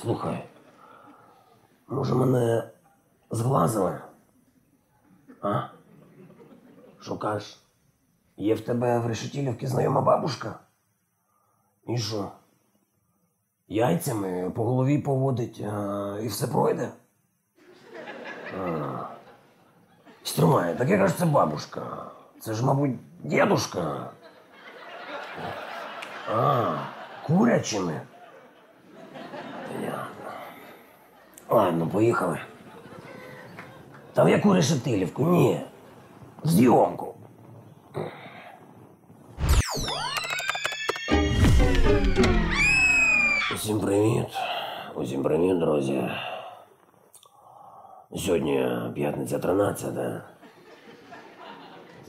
Слухай, може мене зглазили? А? Кажеш? Є в тебе в Решетілівці знайома бабушка? І що? Яйцями по голові поводить а, і все пройде? А. Стривай, так яка ж це бабушка? Це ж, мабуть, дідушка. А, курячими. Ладно, поїхали. Та в яку решетилівку? Ні. В зйомку. Усім привіт. Усім привіт, друзі. Сьогодні п'ятниця 13.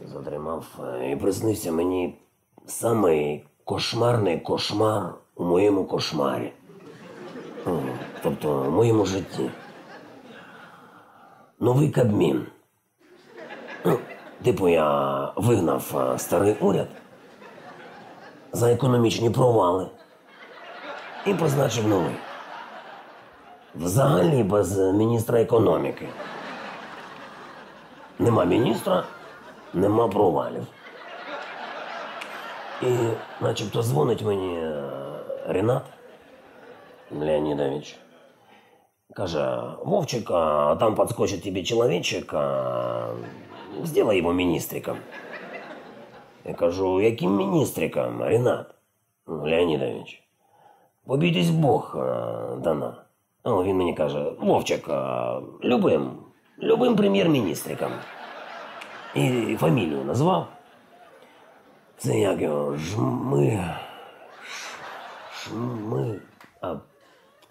Затримав е, і приснився мені самий кошмарний кошмар у моєму кошмарі. Тобто в моєму житті. Новий Кабмін. Ну, типу, я вигнав е, старий уряд за економічні провали і призначив новий. Взагалі без міністра економіки. Нема міністра, нема провалів. І начебто дзвонить мені е, Ренат Леонідович. Каже, Вовчик, а там подскочит тебе человечек, а, сделай его министриком. Я кажу, яким міністриком, Ренат Леонідович? Побійтесь Бог, а, Дана. О, він мені каже, Вовчик, а, любим, любим прем'єр-міністриком. І фамілію назвав. Це як його жми. Шми.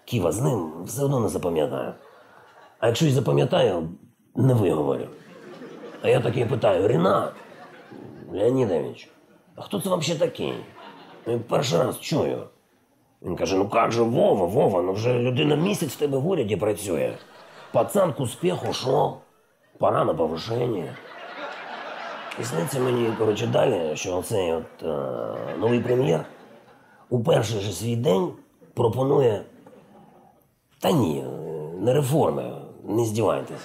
Ківа з ним все одно не запам'ятаю. А якщо й запам'ятаю, не виговорю. А я таки питаю: Ренат Леонідович, а хто це взагалі такий? Я перший раз чую. Він каже: ну як же Вова, Вова, ну вже людина місяць в тебе в уряді працює. Пацан к успіху шов, пора на повишення. І сниться мені, коротше, далі, що цей е, новий прем'єр у перший же свій день пропонує. Та ні, е, не реформи, не здівайтесь.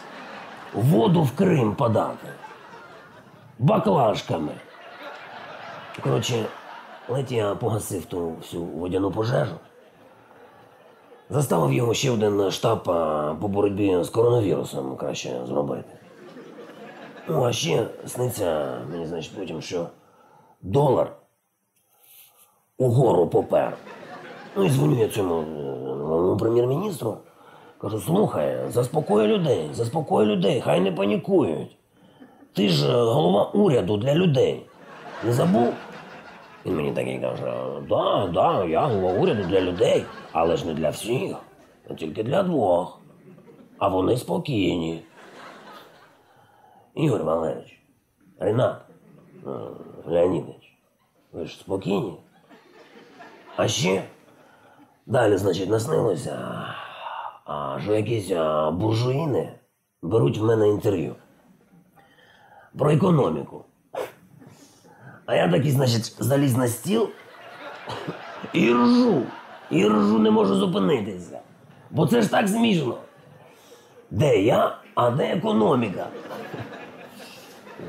Воду в Крим подати. Баклажками. Коротше, ледь я погасив ту всю водяну пожежу. Заставив його ще один штаб по боротьбі з коронавірусом краще зробити. Ну, а ще сниться, мені значить потім, що долар угору попер. Ну і дзвоню я цьому новому прем'єр-міністру. Кажу, слухай, заспокой людей, заспокой людей, хай не панікують. Ти ж е, голова уряду для людей. Не забув? Він мені такий каже: да, да, я голова уряду для людей, але ж не для всіх, а тільки для двох. А вони спокійні. Ігор Валерійович, Ренат е, Леонідович, ви ж спокійні? А ще далі, значить, наснилося, а, що якісь а, буржуїни беруть в мене інтерв'ю про економіку. А я такий, значить, заліз на стіл і ржу. І ржу не можу зупинитися. Бо це ж так смішно. Де я, а де економіка?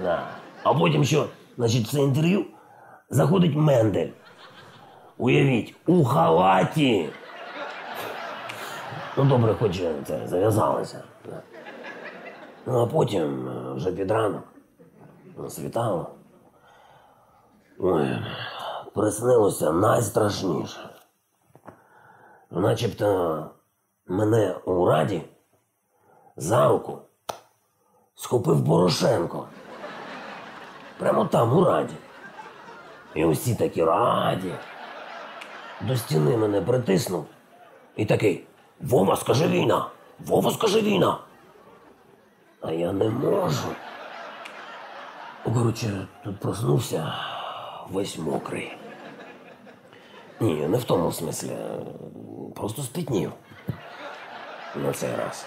Да. А потім що, значить, це інтерв'ю заходить Мендель. Уявіть, у халаті. Ну, добре, хоч це зав'язалося. Ну, а потім е, вже під ранок світало. Ой, приснилося найстрашніше. Начебто мене у раді за руку схопив Порошенко. Прямо там, у раді. І усі такі раді. До стіни мене притиснув і такий Вова, скажи війна! Вова, скажи війна! А я не можу. Коротше, тут проснувся весь мокрий. Ні, не в тому смислі. Просто спітнів. На цей раз.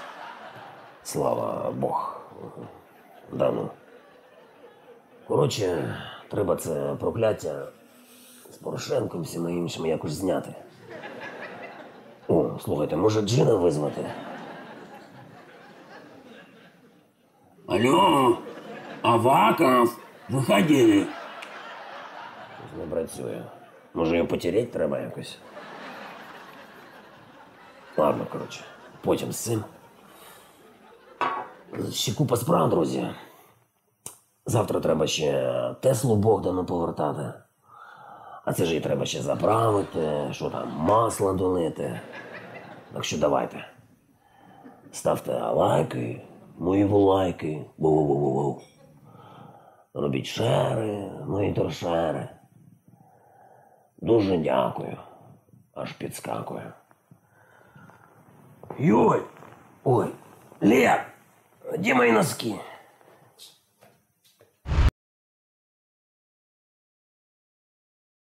Слава Бог. Да ну. Коротше, треба це прокляття з Порошенком всіма іншими якось зняти. О, Слухайте, може джина визвати? Алло, Аваков, выходи. Щось Не працює. Може його потереть треба якось. Ладно, коротше, потім з цим. Ще купа справ, друзі. Завтра треба ще Теслу Богдану повертати. А це ж їй треба ще заправити, що там, масло долити. Так що давайте. Ставте лайки, мої лайки. Воу-воу-воу-воу. Робіть шери, мої торшери. Дуже дякую. Аж підскакую. Йой! Ой, Лер, де мої носки?